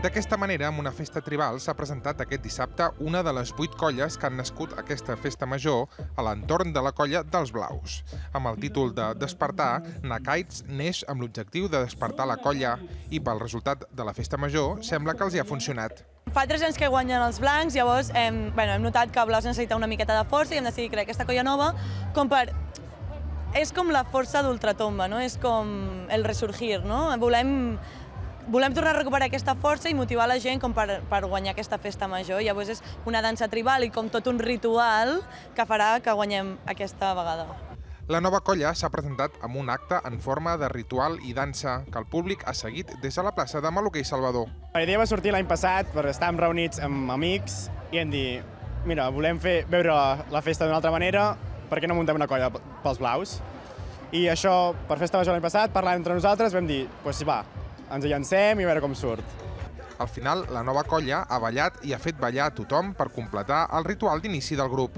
D'aquesta manera, amb una festa tribal, s'ha presentat aquest dissabte una de les vuit colles que han nascut aquesta festa major a l'entorn de la colla dels Blaus. Amb el títol de Despertar, Nakaits neix amb l'objectiu de despertar la colla i pel resultat de la festa major sembla que els hi ha funcionat. Fa tres anys que guanyen els blancs, llavors hem, bueno, hem notat que Blaus necessita una miqueta de força i hem decidit crear aquesta colla nova com per és com la força d'ultratomba, no? és com el resurgir. No? Volem volem tornar a recuperar aquesta força i motivar la gent com per, per guanyar aquesta festa major. Llavors és una dansa tribal i com tot un ritual que farà que guanyem aquesta vegada. La nova colla s'ha presentat amb un acte en forma de ritual i dansa que el públic ha seguit des de la plaça de Maluquer i Salvador. La idea va sortir l'any passat per estar reunits amb amics i hem dit, mira, volem fer, veure la, la festa d'una altra manera, per què no muntem una colla pels blaus? I això, per Festa Major l'any passat, parlant entre nosaltres, vam dir, doncs pues, va, ens llancem i a veure com surt. Al final, la nova colla ha ballat i ha fet ballar a tothom per completar el ritual d'inici del grup.